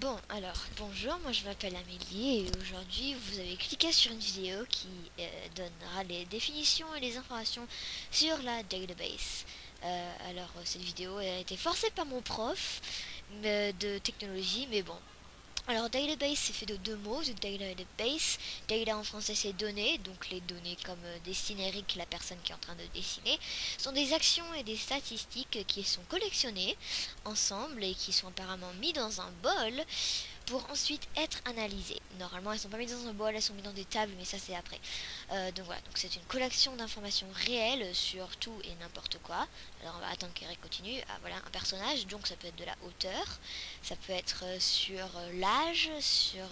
Bon, alors, bonjour, moi je m'appelle Amélie et aujourd'hui vous avez cliqué sur une vidéo qui euh, donnera les définitions et les informations sur la database. Euh, alors, cette vidéo a été forcée par mon prof euh, de technologie, mais bon, alors database c'est fait de deux mots, de database, data en français c'est données, donc les données comme euh, dessiner Eric, la personne qui est en train de dessiner, sont des actions et des statistiques qui sont collectionnées ensemble et qui sont apparemment mis dans un bol pour ensuite être analysées. Normalement, elles sont pas mises dans un bol, elles sont mises dans des tables, mais ça c'est après. Euh, donc voilà, donc c'est une collection d'informations réelles sur tout et n'importe quoi. Alors on va attendre qu'Eric continue. Ah voilà, un personnage, donc ça peut être de la hauteur, ça peut être euh, sur euh, l'âge, sur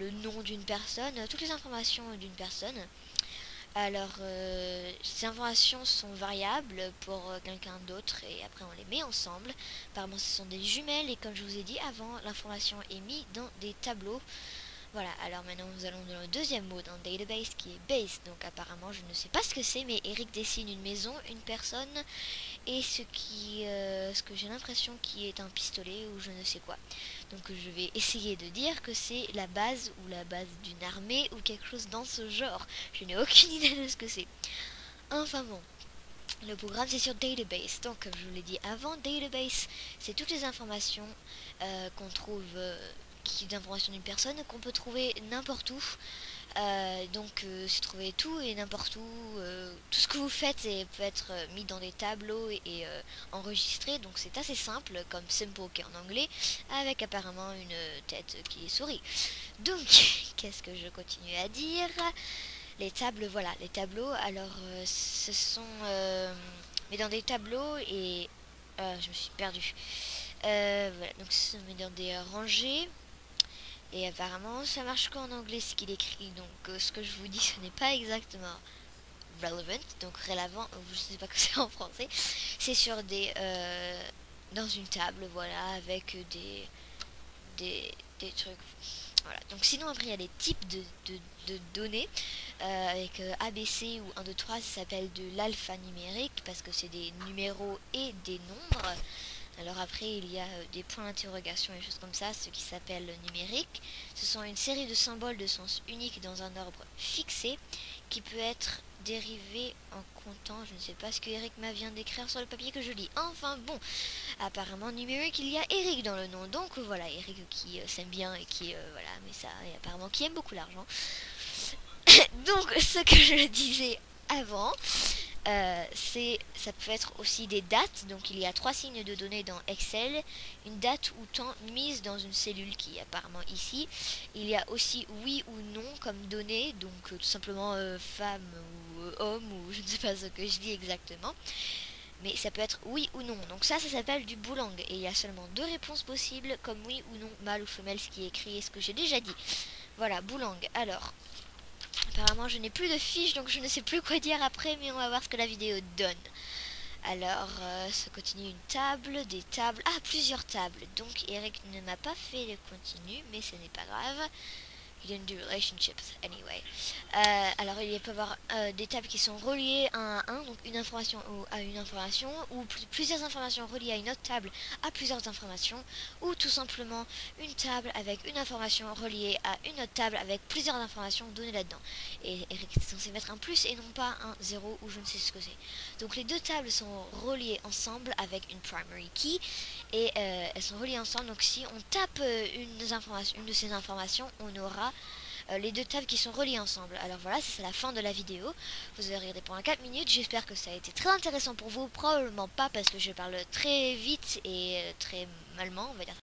le nom d'une personne, toutes les informations d'une personne. Alors, euh, ces informations sont variables pour euh, quelqu'un d'autre et après on les met ensemble. Apparemment, ce sont des jumelles et comme je vous ai dit avant, l'information est mise dans des tableaux voilà, alors maintenant nous allons dans le deuxième mot dans database qui est base. Donc apparemment je ne sais pas ce que c'est, mais Eric dessine une maison, une personne et ce qui, euh, ce que j'ai l'impression qui est un pistolet ou je ne sais quoi. Donc je vais essayer de dire que c'est la base ou la base d'une armée ou quelque chose dans ce genre. Je n'ai aucune idée de ce que c'est. Enfin bon. Le programme c'est sur database, donc comme je vous l'ai dit avant, database c'est toutes les informations euh, qu'on trouve euh, d'informations d'une personne qu'on peut trouver n'importe où. Euh, donc euh, c'est trouver tout et n'importe où. Euh, tout ce que vous faites et peut être mis dans des tableaux et, enregistré. Donc c'est assez simple comme est en anglais avec apparemment une tête qui sourit. Donc qu'est-ce que je continue à dire? Les tables, voilà, les tableaux. Alors ce sont... mais dans des tableaux et... je me suis perdue. voilà, donc ça met dans des rangées. Et apparemment, ça marche qu'en anglais ce qu'il écrit. Donc, euh, ce que je vous dis, ce n'est pas exactement relevant, donc relevant, je ne sais pas que c'est en français. C'est sur des... Euh, dans une table, voilà, avec des... des, des trucs... Voilà. Donc sinon après il y a les types de, de, données euh, avec ABC ou 1, 2, 3 ça s'appelle de l'alphanumérique parce que c'est des numéros et des nombres. Alors après, il y a euh, des points d'interrogation et choses comme ça, ce qui s'appelle numérique. Ce sont une série de symboles de sens unique dans un ordre fixé qui peut être dérivé en comptant, je ne sais pas ce que Eric m'a vient d'écrire sur le papier que je lis. Enfin bon, apparemment numérique, il y a Eric dans le nom. Donc voilà, Eric qui euh, s'aime bien et qui, euh, voilà, mais ça, et apparemment qui aime beaucoup l'argent. Donc ce que je disais avant, euh, ça peut être aussi des dates. Donc il y a trois signes de données dans Excel. Une date ou temps mise dans une cellule qui est apparemment ici. Il y a aussi oui ou non comme données. Donc euh, tout simplement euh, femme ou homme ou je ne sais pas ce que je dis exactement. Mais ça peut être oui ou non. Donc ça, ça s'appelle du boulang. Et il y a seulement deux réponses possibles, comme oui ou non, mâle ou femelle, ce qui est écrit et ce que j'ai déjà dit. Voilà, boulang. Alors, Apparemment, je n'ai plus de fiches, donc je ne sais plus quoi dire après, mais on va voir ce que la vidéo donne. Alors, euh, ça continue une table, des tables... Ah, plusieurs tables. Donc, Eric ne m'a pas fait le continu, mais ce n'est pas grave. Il didn't do relationships anyway. Euh, alors il peut y avoir euh, des tables qui sont reliées à un, donc une information ou à une information, ou plusieurs informations reliées à une autre table à plusieurs informations, ou tout simplement une table avec une information reliée à une autre table avec plusieurs informations données là-dedans. Et Eric est censé mettre un plus et non pas un zéro ou je ne sais ce que c'est. Donc les deux tables sont reliées ensemble avec une primary key et euh, elles sont reliées ensemble. Donc si on tape une, une de ces informations, on aura euh, les deux tables qui sont reliées ensemble. Alors voilà, c'est la fin de la vidéo. Vous avez regardé pendant 4 minutes. J'espère que ça a été très intéressant pour vous. Probablement pas parce que je parle très vite et euh, très malement, on va dire